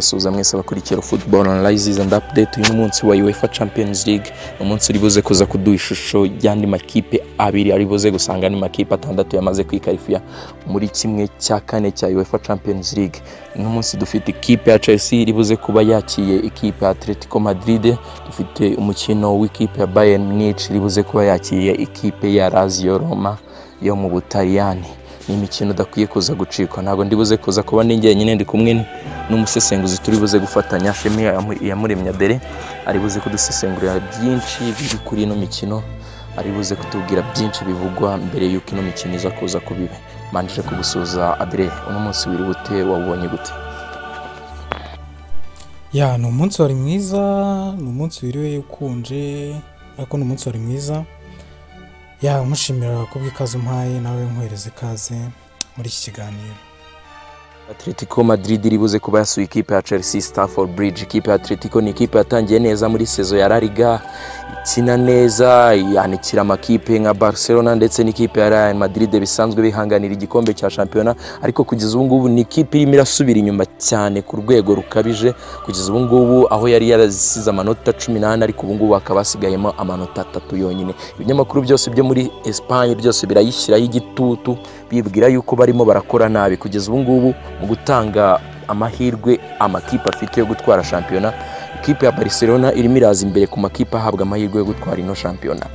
kubasuhuza mwese abakurikira football analysis and update uyu munsi wa UEFA Champions League. Umunsi uri buze kuza kuduha ishusho y'andi makipe abiri ari buze gusanga ni makipe atandatu yamaze kwikarifiya muri kimwe cya kane cya UEFA Champions League. Uno munsi dufite ikipe ya Chelsea iri buze kuba yakiye ikipe ya Atletico Madrid. Dufite umukino w'ikipe ya Bayern Munich iri buze kuba yakiye ikipe ya Lazio Roma yo mu Butaliyani. Ni imikino udakwiye kuza gucikwa. Ntabwo ndi buze kuza kuba ni njyenyine ndi kumwe n'umusesenguzi turi buze gufatanya. Shemi iyamuremye adere ari buze kudusesengurira byinshi biri kuri ino mikino ari buze kutubwira byinshi bivugwa mbere y'uko ino mikino iza kuza kubibe manjije kugusuza adere uno munsi wiri gute wawubonye gute? Ya ni umunsi wari mwiza ni umunsi wiriwe ukunje ariko ni umunsi wari mwiza. Ya mushimira ko bw'ikaze umpaye nawe nkohereza ikaze muri iki kiganiro. Atletico Madrid iri buze kuba yasuye ikipe ya Chelsea Stamford Bridge. Ikipe ya Atletico ni ikipe yatangiye neza muri sezo ya La Liga. Ikina neza yanikira amakipe nka Barcelona ndetse n'ikipe ya Real Madrid. Bisanzwe bihanganira igikombe cya shampiyona ariko kugeza ubu ngubu ni ikipe irimo irasubira inyuma cyane ku rwego rukabije. Kugeza ubu ngubu aho yari yarasize amanota cumi n'ane ariko ubu ngubu hakaba hasigayemo amanota atatu yonyine. Ibinyamakuru byose byo muri Espagne byose birayishyiraho igitutu. Bibwira yuko barimo barakora nabi. Kugeza ubu ngubu mu gutanga amahirwe amakipe afite yo gutwara shampiyona ikipe ya Barcelona irimo iraza imbere ku makipe ahabwa amahirwe yo gutwara ino shampiyona.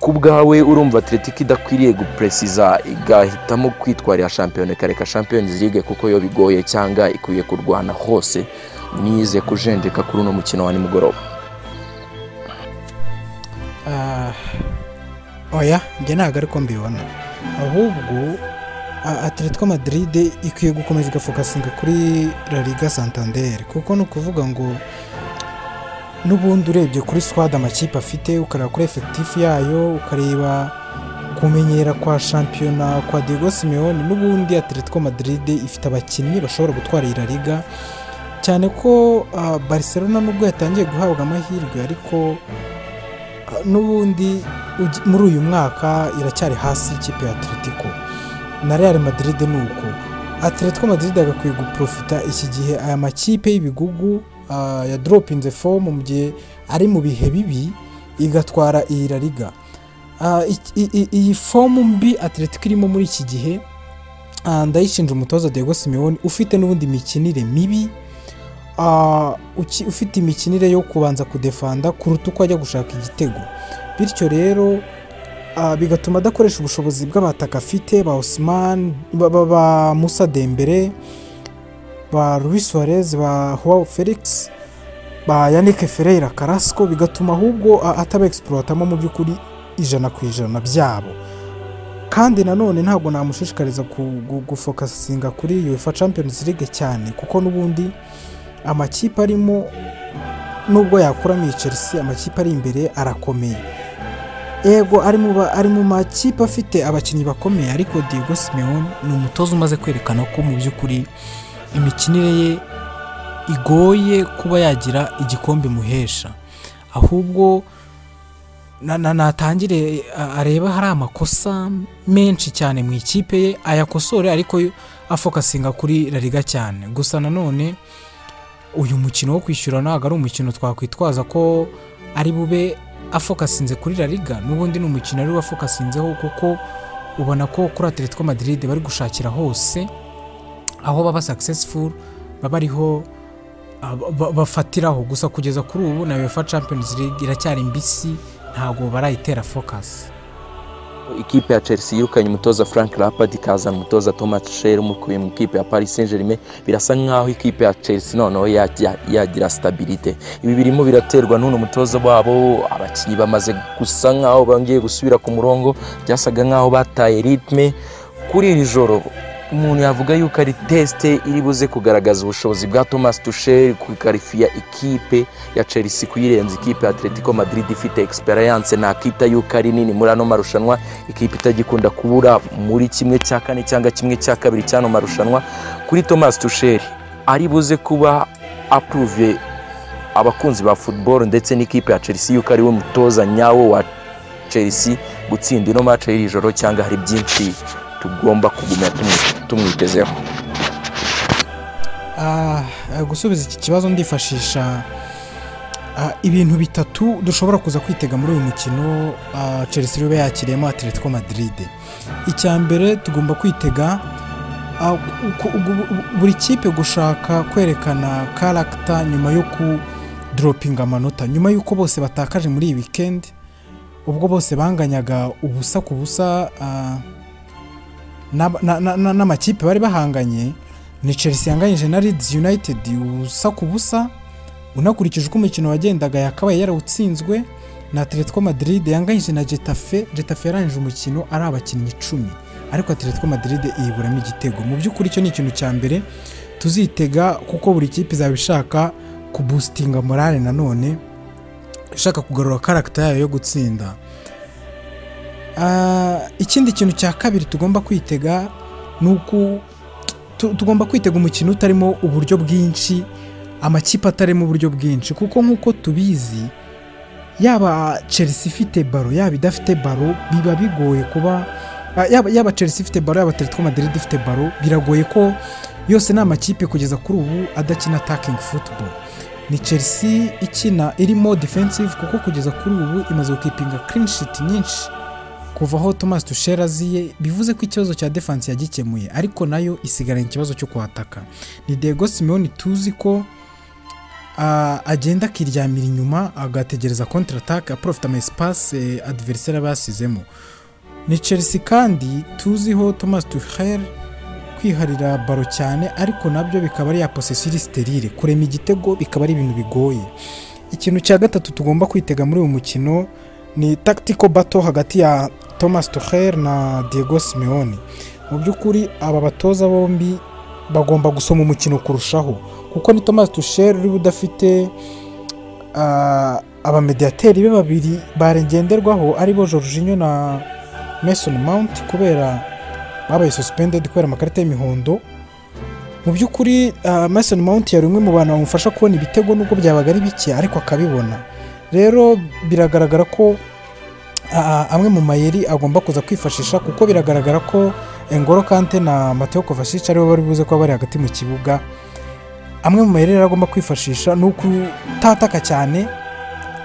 Ku bwawe urumva Atletico idakwiriye gupresiza igahitamo kwitwarira shampiyona? Ikareka Champions League kuko yo bigoye cyangwa ikwiye kurwana hose nize kujenjeka kuri uno mukino wa nimugoroba. Ah, oya njye ntabwo ariko mbibona. Ahubwo atletico madrid ikwiye gukomeza igafokasinga kuri la liga santander kuko ni ukuvuga ngo n'ubundi urebye kuri squad amakipe afite ukareba kuri efekitifu yayo ukareba kumenyera kwa shampiyona kwa diego simeone n'ubundi atletico madrid ifite abakinnyi bashobora gutwara la liga. Cyane ko barcelona nubwo yatangiye guhabwa amahirwe ariko n'ubundi muri uyu mwaka iracyari hasi ikipe ya atletico. Na real madrid ni uko. Atletico madrid agakwiye guprofita iki gihe. Aya makipe y'ibigugu ah, ya doropinze fomu mu gihe ari mu bihe bibi igatwara iyi la liga. Ah, iyi fomu mbi atletico irimo muri iki gihe ah, ndayishinja umutoza diego simeone ufite n'ubundi mikinire mibi ufite imikinire yo kubanza kudefanda kuruta uko ajya gushaka igitego. Bityo rero ah, bigatuma adakoresha ubushobozi bw'abataka afite ba Ousmane ba, Musa Dembele ba Luis Suarez ba Joao Felix ba Yannick Ferreira Carrasco bigatuma ahubwo ah, ataba exploitamo mu by'ukuri ijana ku ijana byabo. Kandi nanone ntabwo namushishikariza gufokasinga kuri UEFA Champions League cyane kuko n'ubundi amakipe arimo nubwo yakuramo Chelsea amakipe ari imbere arakomeye. Yego ari mu makipe afite abakinnyi bakomeye ariko Diego Simeone ni umutoza umaze kwerekana ko mu by'ukuri imikinire ye igoye kuba yagira igikombe muhesha. Ahubwo na- na- natangire areba hari amakosa menshi cyane mu ikipe ye ayakosore ariko afokasinga kuri La Liga cyane. Gusa nanone uyu mukino wo kwishyura ntabwo ari umukino twakwitwaza ko ari bube afokasinze kuri La Liga n'ubundi ni umukino ari we afokasinzeho kuko ubona ko kuri Atletico Madrid bari gushakira hose aho baba successful baba ariho ah, ba- bafatiraho. Gusa kugeza kuri ubu na UEFA Champions League iracyari mbisi ntabwo barayitera focus. Ikipe ya Chelsea yirukanye umutoza Frank Lampard ikazana umutoza Thomas Tuchel umukuye mu ikipe ya Paris Saint-Germain. Birasa nkaho ikipe ya Chelsea noneho yagira stabilite ibi birimo biraterwa n'uno mutoza wabo abakinnyi bamaze gusa nkaho bongeye gusubira ku murongo byasaga nkaho bataye ritme kuri iri joro. Umuntu yavuga yuko ari tesite iri buze kugaragaza ubushobozi bwa Thomas Tuchel kukarifiya ikipe ya Chelsea kuyirenza. Ikipe ya Atletico Madrid ifite experience. Nakita yuko ari nini muri ano marushanwa. Ikipe itagikunda kubura muri kimwe cya kane cyangwa kimwe cya kabiri cy'ano marushanwa. Kuri Thomas Tuchel ari buze kuba approve abakunzi ba football ndetse n'ikipe ya Chelsea yuko ari we mutoza nyawo wa Chelsea. Gutsinda ino match y'iri joro cyangwa hari byinshi tugomba kugumya tumwi- tumwitezeho. Ah, gusubiza iki kibazo ndifashisha ah, ibintu bitatu dushobora kuza kwitega muri uyu mukino ah, chelsea ibe yakiriyemo atletico madrid. Icya mbere tugomba kwitega buri kipe gushaka kwerekana karagita nyuma yo kudoropinga amanota. Nyuma y'uko bose batakaje muri iyi wikendi ubwo bose banganyaga ubusa ku busa n'amakipe bari bahanganye ni chelsea yanganyije na leeds united ubusa ku busa unakurikije uko umukino wagendaga yakabaye yarawutsinzwe na atletico madrid yanganyije na getafe getafe yarangije umukino ari abakinnyi icumi. Ariko atletico madrid iyiburamo igitego. Mu by'ukuri icyo ni ikintu cya mbere tuzitega kuko buri kipe izaba ishaka kubusitinga morale nanone ishaka kugarura karagita yayo yo gutsinda. Ikindi kintu cya kabiri tugomba kwitega ni uku tu- tugomba kwitega umukino utarimo uburyo bwinshi amakipe atarimo uburyo bwinshi. Kuko nk'uko tubizi yaba chelsea ifite baro yaba idafite baro biba bigoye kuba ah, yaba, chelsea ifite baro yaba atletico madrid ifite baro biragoye ko yose ni amakipe kugeza kuri ubu adakina attacking football. Ni chelsea ikina irimo defensive kuko kugeza kuri ubu imaze gukipinga sheet nyinshi. Kuva aho thomas tushera aziye bivuze ko ikibazo cya defense yagikemuye ariko na yo isigaranye ikibazo cyo kuhataka ni Diego Simeone tuzi ko agenda akiryamira inyuma agategereza contre attaque aprofita ama espace adversaire aba yasizemo. Ni Chelsea kandi tuziho Thomas Tuchel kwiharira baro cyane ariko na byo bikaba ari ya possession iri sterile. Kurema igitego bikaba ari ibintu bigoye. Ikintu cya gatatu tugomba kwitega muri uyu mukino ni tactical battle hagati ya Thomas Tuchel na Diego Simeone. Mu by'ukuri aba batoza bombi bagomba gusoma umukino kurushaho kuko ni Thomas Tuchel uri udafite ah, abamediateri be babiri barengenderwaho ari bo Jorginho na Mason Mount kubera babaye suspended kubera amakarita y'imihondo. Mu by'ukuri ah, Mason Mount yari umwe mu bantu bamufasha kubona ibitego nubwo byabaga ari bike ariko akabibona. Rero biragaragara ko ah, amwe mu mayeri agomba kuza kwifashisha kuko biragaragara ko Engolo Kante na Mateo Kovacic ari bo bari buze kuba bari hagati mu kibuga. Amwe mu mayeri agomba kwifashisha ni ukutataka cyane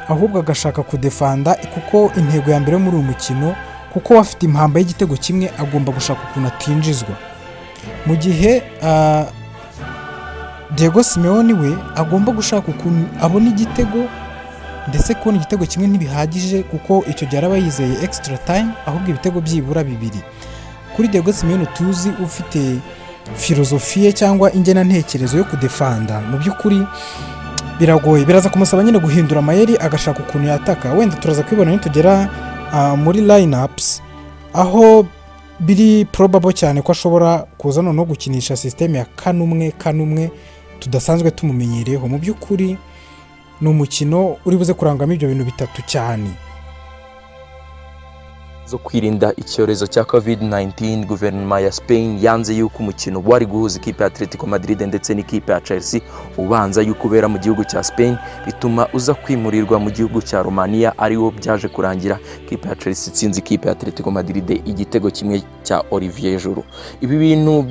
ahubwo agashaka kudefanda kuko intego ya mbere muri uyu mukino kuko afite impamba y'igitego kimwe agomba gushaka ukuntu atinjizwa. Mu gihe Diego Simeone we agomba gushaka ukuntu abona igitego ndetse kubona igitego kimwe ntibihagije kuko icyo gihe araba yizeye extra time ahubwo ibitego byibura bibiri. Kuri Diego Simeone tuzi ufite filozofiye cyangwa ingenantekerezo yo kudefanda. Mu by'ukuri biragoye. Biraza kumusaba nyine guhindura amayeri agashaka ukuntu yataka. Wenda turaza kubibona nitugera ah, muri line-ups aho biri probable cyane ko ashobora kuza noneho gukinisha sisiteme ya kanumwe kanumwe tudasanzwe tumumenyereyeho mu by'ukuri ni umukino uri buze kurangamo ibyo bintu bitatu cyane. Zo kwirinda icyorezo cya covid-19 guverinoma ya spain yanze yuko umukino wari guhuza ikipe ya atletico madrid ndetse n'ikipe ya chelsea ubanza yuko ubera mu gihugu cya spain bituma uza kwimurirwa mu gihugu cya romania ari wo byaje kurangira ikipe ya chelsea itsinze ikipe ya atletico madrid igitego kimwe cya olivier juru ibi bintu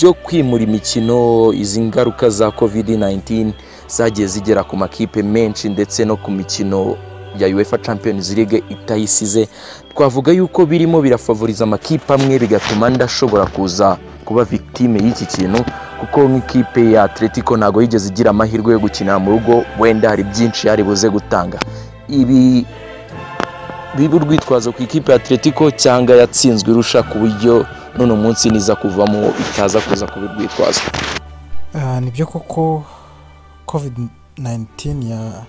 byo kwimura imikino izi ngaruka za covid-19 zagiye zigera ku makipe menshi ndetse no ku mikino ya UEFA Champions League itayisize. Twavuga yuko birimo birafavoriza amakipe amwe bigatuma andi ashobora kuza kuba victime y'iki kintu kuko nk'ikipe ya Atletico ntabwo yigeze igira amahirwe yo gukinira mu rugo wenda hari byinshi yari buze gutanga. Ibi biba urwitwazo ku ikipe ya Atletico cyangwa yatsinzwe irusha ku buryo none umunsi niza kuvamo itaza kuza kuba urwitwazo Ah, ni byo koko 19 ya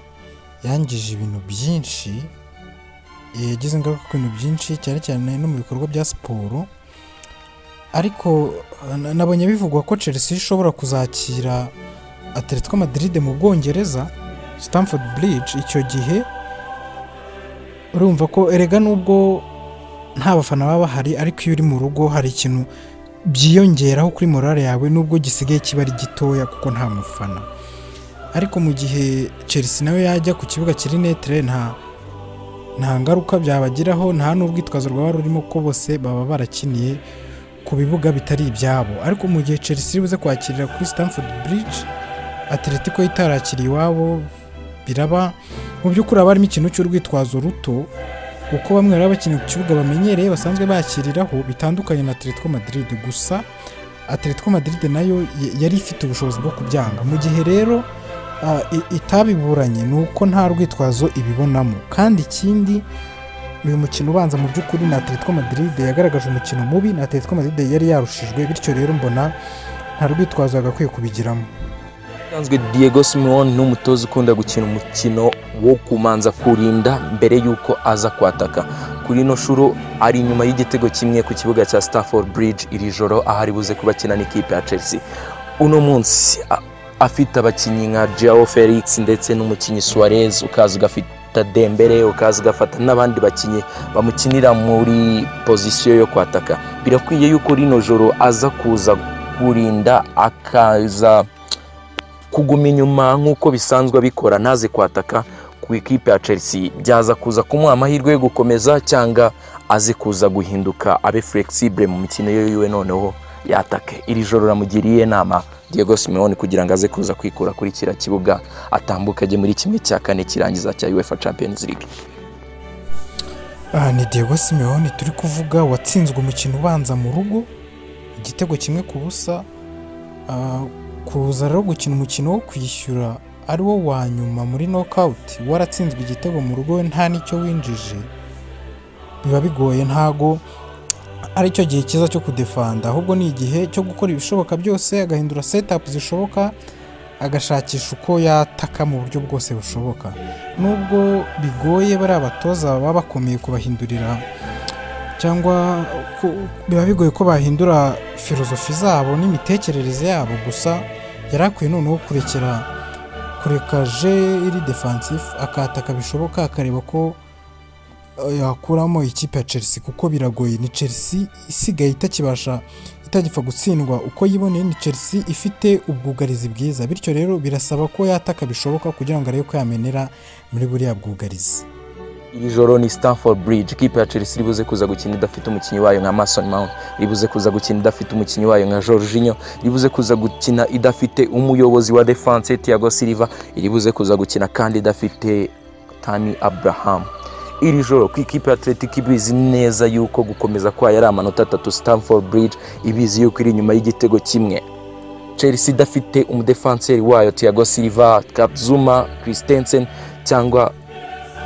yangije ibintu byinshi yagize ingaruka ku bintu byinshi cyane cyane no mu bikorwa bya siporo. Ariko na- nabonye bivugwa ko chelsea ishobora kuzakira atletico madrid mu bwongereza stamford bridge. Icyo gihe urumva ko erega nubwo nta bafana baba bahari ariko iyo uri mu rugo hari ikintu byiyongeraho kuri morale yawe nubwo gisigaye kiba ari gitoya kuko nta mufana. Ariko mu gihe chelsea nawe yajya ku kibuga kiri netere nta nta ngaruka byabagiraho nta n'urwitwazo rwaba rurimo ko bose baba barakiniye ku bibuga bitari ibyabo. Ariko mu gihe chelsea iri buze kwakirira kuri stamford bridge atletico itarakira iwabo biraba mu by'ukuri haba harimo ikintu cy'urwitwazo ruto kuko bamwe baba bakina ku kibuga bamenyereye basanzwe bakiriraho bitandukanye na atletico madrid gusa. Atletico madrid na yo yari ifite ubushobozi bwo kubyanga. Mu gihe rero itabiburanye ni uko nta rwitwazo ibibonamo. Kandi ikindi uyu mukino ubanza mu by'ukuri na atletico madrid yagaragaje umukino mubi na atletico madrid yari yarushijwe bityo rero mbona nta rwitwazo yagakwiye kubigiramo. Usanzwe Diego Simeone ni umutoza ukunda gukina umukino wo kumanza kurinda mbere y'uko aza kwataka. Kuri ino shuro ari inyuma y'igitego kimwe ku kibuga cya Stamford Bridge iri joro aho ari buze kuba akina n'ikipe ya Chelsea. Uno munsi afite abakinnyi nka Joao Felix ndetse n'umukinnyi Suarez ukaza ugafata Dembele ukaza ugafata n'abandi bakinnyi bamukinira muri pozisiyo yo kwataka. Birakwiye yuko rino joro aza kuza kurinda akaza kuguma inyuma nk'uko bisanzwe abikora. Ntaze kwataka ku ikipe ya Chelsea. Byaza kuza kumuha amahirwe yo gukomeza cyangwa aze kuza guhinduka abe flexible mu mikino yiwe noneho yatake. Iri joro ramugiriye inama. Diego Simeone kugira ngo aze kuza kwikura kuri kiriya kibuga atambuka ajye muri kimwe cya kane kirangiza cya UEFA Champions League. Aha ni Diego Simeone turi kuvuga watsinzwe umukino ubanza mu rugo igitego kimwe ku busa. Ah, kuza rero gukina umukino wo kwishyura ari wo wa nyuma muri nokawuti waratsinzwe igitego mu rugo nta n'icyo winjije. Biba bigoye ntago ari cyo gihe cyiza cyo kudefanda ahubwo ni igihe cyo gukora ibishoboka byose agahindura setapu zishoboka agashakisha uko yataka mu buryo bwose bushoboka. Nubwo bigoye bariya batoza baba bakomeye kubahindurira cyangwa biba bigoye ko bahindura filozofi zabo n'imitekerereze yabo gusa yari akwiye noneho kurekera kureka je iri defansifu akataka bishoboka akareba ko yakuramo ikipe ya chelsea kuko biragoye. Ni chelsea isigaye itakibasha itagipfa gutsindwa. Uko yiboneye ni chelsea ifite ubwugarizi bwiza. Bityo rero birasaba ko yataka bishoboka kugira ngo arebe ko yamenera muri buriya bwugarizi. Iri joro ni Stamford Bridge. Ikipe ya Chelsea iri buze kuza gukina idafite umukinnyi wayo nka Mason Mount. Iri buze kuza gukina idafite umukinnyi wayo nka Jorginho. Iri buze kuza gukina idafite umuyobozi wa defense Thiago Silva. Iri buze kuza gukina kandi idafite Tammy Abraham. Iri joro ku ikipe ya Atletico ibizi neza yuko gukomeza kwayo ari amanota atatu Stamford Bridge ibizi yuko iri inyuma y'igitego kimwe. Chelsea idafite umudefanseri wayo Thiago Silva Kapzuma Christensen cyangwa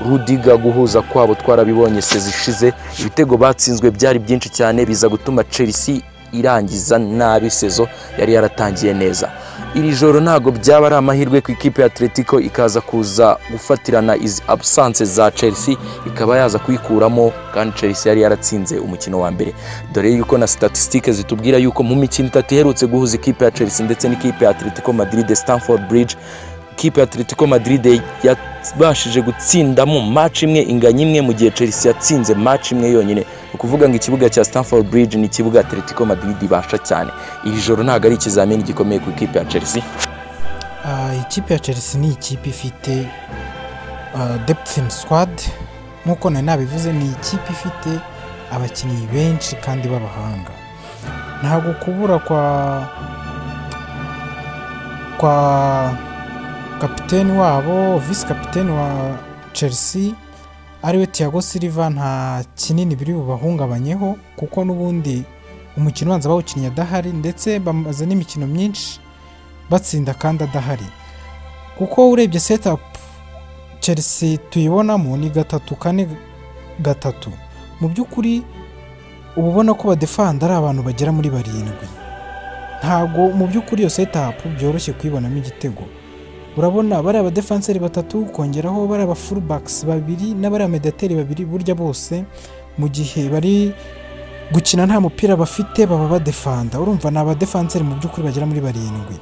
rudiga guhuza kwabo twarabibonye sezi ishize ibitego batsinzwe byari byinshi cyane biza gutuma chelsea irangiza nabi sezo yari yaratangiye neza. Iri joro ntabwo byaba ari amahirwe ku ikipe ya atletico ikaza kuza gufatirana izi absence za chelsea ikaba yaza kuyikuramo kandi chelsea yari yaratsinze umukino wa mbere. Dore yuko na statisitike zitubwira yuko mu mikino itatu iherutse guhuza ikipe ya chelsea ndetse n'ikipe ya atletico madrid stamford bridge ikipe ya atletico madrid yabashije gutsindamo match imwe inganya imwe mu gihe chelsea yatsinze match imwe yonyine. Ni ukuvuga ngo ikibuga cya stamford bridge ni ikibuga atletico madrid ibasha cyane. Iri joro ntabwo ari ikizamini gikomeye ku ikipe ya chelsea. Ah, ikipe ya chelsea ni ikipe ifite ah, depth in squad. Nk'uko nari nabivuze ni ikipe ifite abakinnyi benshi kandi b'abahanga. Ntabwo kubura kwa kwa kapiteni wabo visi kapiteni wa chelsea ari we Thiago Silva nta kinini biri bubahungabanyeho kuko n'ubundi umukino ubanza bawukinnye adahari ndetse bamaze n'imikino myinshi batsinda kandi adahari. Kuko urebye setapu chelsea tuyibonamo ni gatatu kane gatatu. Mu by'ukuri uba ubona ko badefanda ari abantu bagera muri barindwi. Ntabwo mu by'ukuri iyo setapu byoroshye kuyibonamo igitego. Urabona bariya abadefanseri batatu kongeraho bariya abafurubakisi babiri n'abariya mediateri babiri burya bose mu gihe bari gukina nta mupira bafite baba badefanda. Urumva ni abadefanseri mu by'ukuri bagera muri barindwi.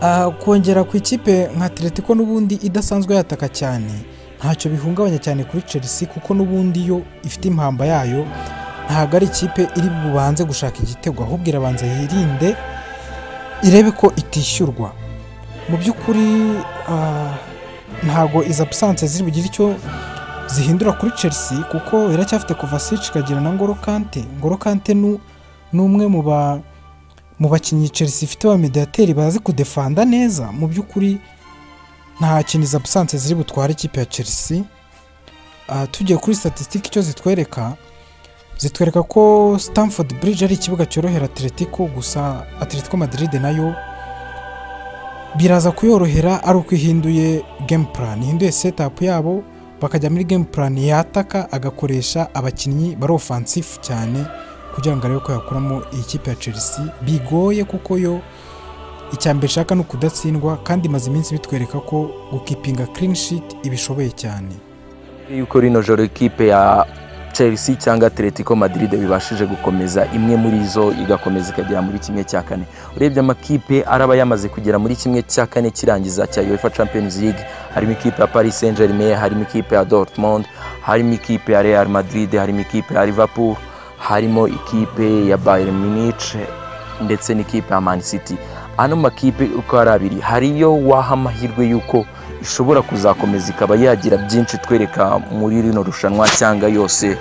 Ah, kongera ku ikipe nka atletico n'ubundi idasanzwe yataka cyane. Ntacyo bihungabanya cyane kuri chelsea kuko n'ubundi yo ifite impamba yayo. Ntabwo ari ikipe iri bubanze gushaka igitego ahubwo irabanza yirinde irebe ko itishyurwa. Mu by'ukuri ah, ntabwo izi absence ziri bugire icyo zihindura kuri chelsea kuko iracyafite Kovacic ikagira na ngoro kante ngoro kante ni umwe mu ba mu bakinnyi Chelsea ifite abamediateri bazi kudefanda neza. Mu by'ukuri nta kintu izi absence ziri butware ikipe ya Chelsea. Ah, tugiye kuri statistique icyo zitwereka. Zitwereka ko Stamford Bridge ari ikibuga cyorohera Atletico gusa Atletico Madrid na yo biraza kuyorohera ari uko ihinduye game plan. Ihinduye setup yabo bakajya muri game plan yataka agakoresha abakinnyi bari offensive cyane kugira ngo arebe ko yakuramo iyi kipe ya Chelsea. Bigoye kuko yo icyambere ishaka ni ukudatsindwa kandi imaze iminsi bitwereka ko gukipinga clean sheet ibishoboye cyane. Yuko rino joro ikipe ya Chelsea cyangwa Atletico Madrid bibashije gukomeza imwe muri zo igakomeza ikagera muri kimwe cya kane. Urebye amakipe araba yamaze kugera muri kimwe cya kane kirangiza cya UEFA Champions League. Harimo ikipe ya Paris Saint-Germain harimo ikipe ya Dortmund harimo ikipe ya Real Madrid harimo ikipe ya Liverpool harimo ikipe ya Bayern Munich ndetse n'ikipe ya Man City. Ano makipe uko ari abiri hariyo waha amahirwe y'uko ishobora kuzakomeza ikaba yagira byinshi twereka muri rino rushanwa cyangwa yose.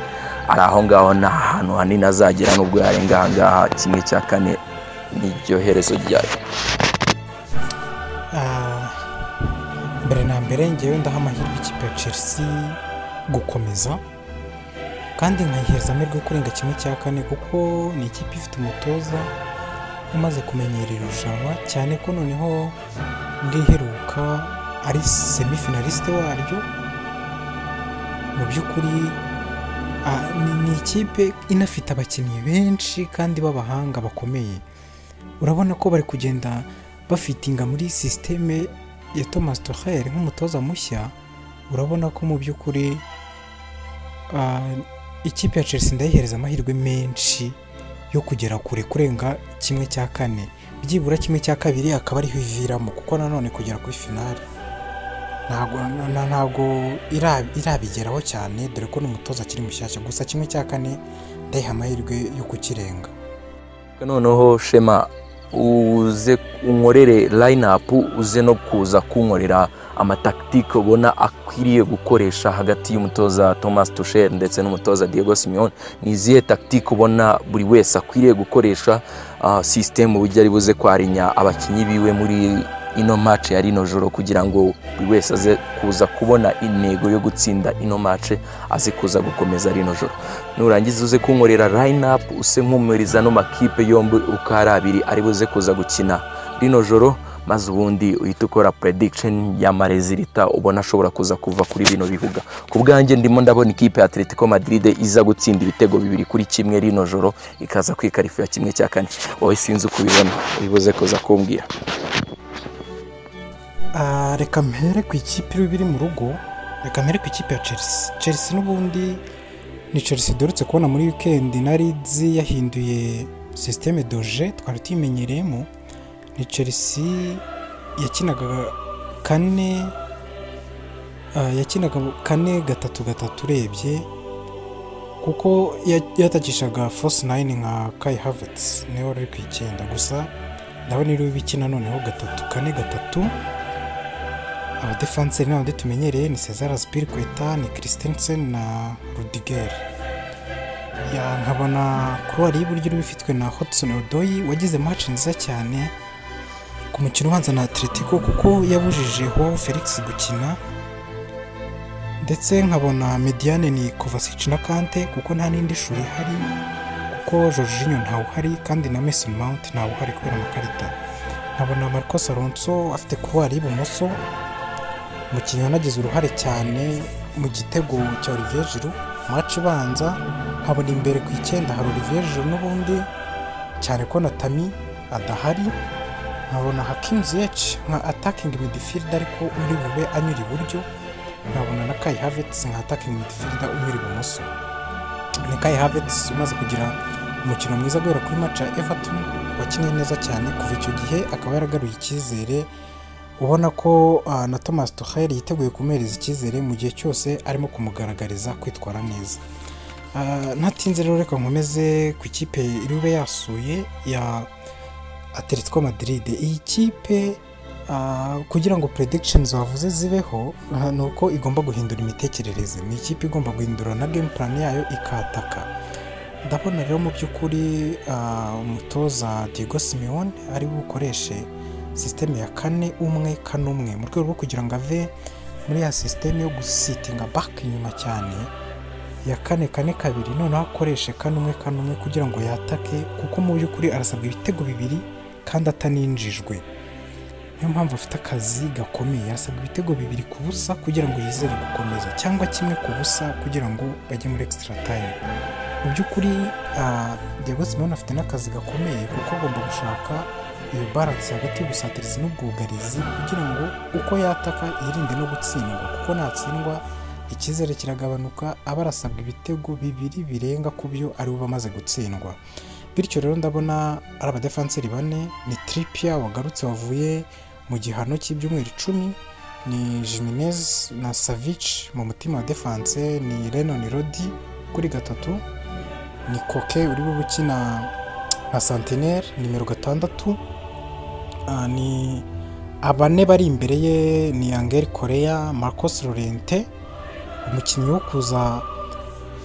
Ari aho ngaho nta hantu hanini azagera nubwo yarenga aha ngaha kimwe cya kane n'iryo herezo ryayo. Ah, mbere na mbere ngewe ndaha amahirwe ikipe ya Chelsea gukomeza kandi nkayihereza amahirwe yo kurenga kimwe cya kane kuko ni ikipe ifite umutoza umaze kumenyera irushanwa. Cyane ko noneho ndiheruka ari semifinaliste waryo. Mu by'ukuri ni, ikipe inafite abakinnyi benshi kandi b'abahanga bakomeye. Urabona ko bari kugenda bafitinga muri sisiteme ya Thomas Tuchel nk'umutoza mushya. Urabona ko mu by'ukuri ikipe ya Chelsea ndayihereza amahirwe menshi yo kugera kure kurenga kimwe cya kane. Byibura kimwe cya kabiri akaba ariho iviramo kuko nanone kugera kuri finale. Ntabwo irabigeraho cyane dore ko n'umutoza akiri mushyashya. Gusa kimwe cya kane ndayiha amahirwe yo kukirenga. Noneho shema uze unkorere line up uze no kuza kunkorera amatakitike ubona akwiriye gukoresha hagati y'umutoza Thomas Tuchel ndetse n'umutoza Diego Simeone. Ni izihe takitike ubona buri wese akwiriye gukoresha uh, sisitemu ujya ari buze kwarinya abakinnyi biwe muri ino match ya rino joro kugira ngo buri wese aze kuza kubona intego yo gutsinda ino match aze kuza gukomeza rino joro. Nurangiza uze kunkorera up use nkumuriza ano makipe yombi uko ari abiri ari buze kuza gukina rino joro maze ubundi uhita ukora prediction y'amarezilita ubona ashobora kuza kuva kuri bino bibuga. Ku bwanjye ndimo ndabona ikipe ya Atletico Madrid iza gutsinda ibitego bibiri kuri kimwe rino joro ikaza kwikarifu ya kimwe cya kane. Wowe sinzi uko ubibona ubibuze kuza kumbwira. Reka mpere ku ikipe iri biri mu rugo. Reka mpere ku ikipe ya Chelsea. Chelsea n'ubundi ni Chelsea. Doretse kubona muri weekend na Leeds yahinduye systeme doje twari tuyimenyereyemo. Ni Chelsea yakinaga kane ah, yakinaga kane gatatu gatatu urebye kuko ya- yatakishaga force nine nka Kai Havertz. Niwe wari uri ku icyenda gusa ndabona iriho ibikina noneho gatatu kane gatatu. Abadefanseri n'abandi tumenyereye ni Cesar Azpilicueta ni Christensen na Rudiger. Nkabona kuruwari y'iburyo iri bifitwe na Hudson Odoi wagize match nziza cyane ku mukino ubanza na Atletico kuko yabujije Joao Felix gukina. Ndetse nkabona mediane ni Kovacic na Kante kuko nta n'indi shuri ihari kuko Jorginho ntawuhari kandi na Mason Mount ntawuhari kubera amakarita. Nkabona Marcos Alonso afite kuruwari y'ibumoso umukinnyi wanagize uruhare cyane mu gitego cya Olivier Giroud match ibanza nkabona imbere ku icyenda hari Olivier Giroud n'ubundi cyane ko na Tami adahari nkabona Hakim Ziyech nka attacking midfielder ariko uri bube anyura iburyo nkabona na Kai Havertz nka attacking midfielder unyura ibumoso. Ni Kai Havertz umaze kugira umukino mwiza guhera kuri match ya Everton wakinnye neza cyane kuva icyo gihe akaba yaragaruye icyizere ubona ko ah, na Thomas Tuchel yiteguye kumuhereza icyizere mu gihe cyose arimo kumugaragariza kwitwara neza. Ah, ntatinze rero reka nkomeze ku ikipe iri bube yasuye ya Atletico Madrid. Iyi kipe ah, kugira ngo predictions wavuze zibeho ni uko igomba guhindura imitekerereze. Ni ikipe igomba guhindura na game plan yayo ikataka. Ndabona rero mu by'ukuri umutoza Diego Simeone ari bukoreshe sisiteme ya kane umwe kane umwe. Mu rwego rwo kugira ngo ave muri ya sisiteme yo gusitinga baka inyuma cyane ya kane kane kabiri. Noneho akoreshe kane umwe kane umwe kugira ngo yatake kuko mu by'ukuri arasabwa ibitego bibiri kandi ataninjijwe. Niyo mpamvu afite akazi gakomeye. Arasabwa ibitego bibiri ku busa kugira ngo yizere gukomeza cyangwa kimwe ku busa kugira ngo bajye muri extra time. Mu by'ukuri ah, Diego Simeone afite n'akazi gakomeye kuko agomba gushaka iyo balance hagati y'ubusatirizi n'ubwugarizi kugira ngo uko yataka yirinde no gutsindwa kuko natsindwa icyizere kiragabanuka aba arasabwa ibitego bibiri birenga ku byo ari bube amaze gutsindwa. Bityo rero ndabona ari abadefanseri bane ni Trippier wagarutse wavuye mu gihano cy'ibyumweru icumi ni Jimenez na Savic mu mutima wa defense ni Renon Rodi kuri gatatu ni Koke uri bube ukina nka Sentinelle nimero gatandatu. Ni abane bari imbere ye ni Angel Korea Marcos Llorente umukinnyi wo kuza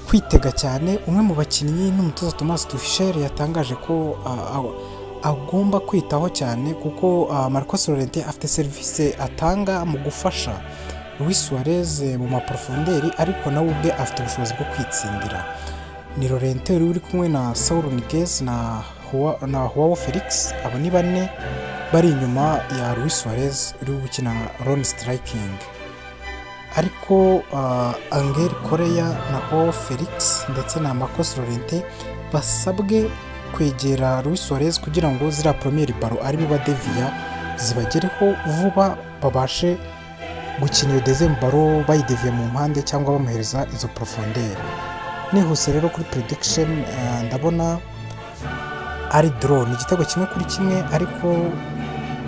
kwitega cyane umwe mu bakinnyi n'umutoza Thomas Tuchel yatangaje ko ah, ah, agomba kwitaho cyane kuko ah, Marcos Llorente afite serivisi atanga mu gufasha Luis Suarez mu maprofonderi ariko nawe ubwe afite ubushobozi bwo kwitsindira. Ni Llorente uri kumwe na Saul Niguez na Joao Felix abo ni bane. Bari inyuma ya Luis Suarez uri gukina Ron Striking. Ariko uh, Angel Korea na Joao Felix ndetse na Marcos Llorente basabwe kwegera Luis Suarez kugira ngo ziriya premier baro ari badeviya zibagereho vuba babashe gukina iyo deuxième baro bayideviye mu mpande cyangwa bamuhereza izo profondeur nihuse rero kuri prediction uh, ndabona ari draw ni igitego kimwe kuri kimwe ariko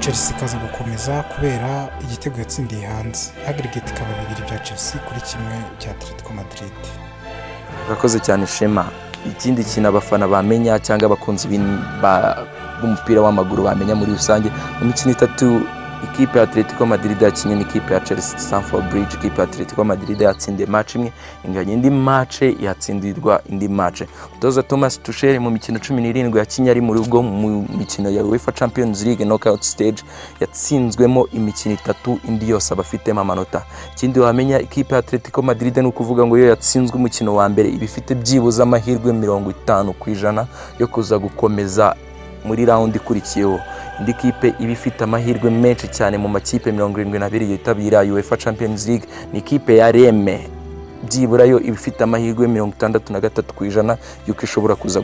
Chelsea ikaza gukomeza kubera igitego yatsindiye hanze. Aggregate ikaba bibiri bya Chelsea kuri kimwe cya Atletico Madrid. Urakoze cyane shema. Ikindi kintu abafana bamenya cyangwa abakunzi b'umupira w'amaguru bamenya muri rusange mu mikino itatu ikipe ya atletico madrid yakinnye n'ikipe ya chelsea stamford bridge. Ikipe ya atletico madrid yatsindiye match imwe inganya indi match yatsindirwa indi match. Umutoza thomas tuchel mu mikino cumi n'irindwi yakinnye ari mu rugo mu mikino ya uefa champions league knockout stage yatsinzwemo imikino itatu indi yose aba afitemo amanota. Ikindi wamenya ikipe ya atletico madrid ni ukuvuga ngo iyo yatsinzwe umukino wa mbere iba ifite byibuze amahirwe mirongo itanu ku ijana yo kuza gukomeza muri rawundi ikurikiyeho. Indi kipe iba ifite amahirwe menshi cyane mu makipe mirongo irindwi n'abiri yitabira uefa champions league. Ni ikipe ya reme byibura yo iba ifite amahirwe mirongo itandatu na gatatu ku ijana y'uko ishobora kuza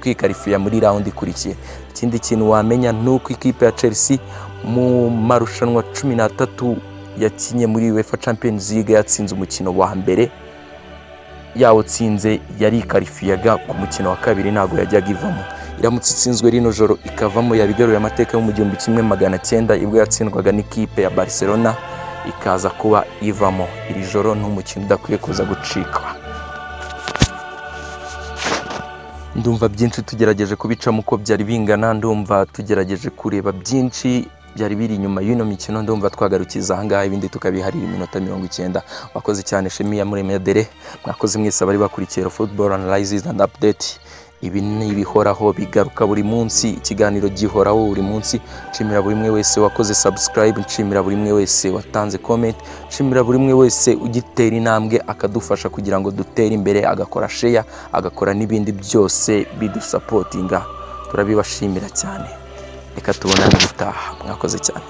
kwikarifiya muri rawundi ikurikiye ikindi kintu wamenya ni uko ikipe ya chelsea mu marushanwa cumi n'atatu yakinye muri uefa champions league yatsinze umukino wa mbere yawutsinze yarikarifiyaga ku mukino wa kabiri ntabwo yajyaga ivamo. Iramutse itsinzwe rino joro ikavamo yabigaruye amateka yo mu gihumbi kimwe magana cyenda ibwo yatsindwaga n'ikipe ya barcelona ikaza kuba ivamo. Iri joro ni umukino udakwiye kuza gucikwa. Ndumva byinshi tugerageje kubicamo uko byari bingana ndumva tugerageje kureba byinshi byari biri inyuma y'ino mikino ndumva twagarukiza ahangaha ibindi tukabiharira iminota mirongo icyenda. Wakoze cyane shemi ya muremedere mwakoze mwese abari bakurikiye football analysis and update. Ibi ni ibihoraho bigaruka buri munsi ikiganiro gihoraho buri munsi. Nshimira buri umwe wese wakoze subscribe nshimira buri umwe wese watanze comment nshimira buri umwe wese ugitera intambwe akadufasha kugira ngo dutere imbere agakora share agakora n'ibindi byose bidusapotinga turabibashimira cyane. Reka tubonane ubutaha. Mwakoze cyane.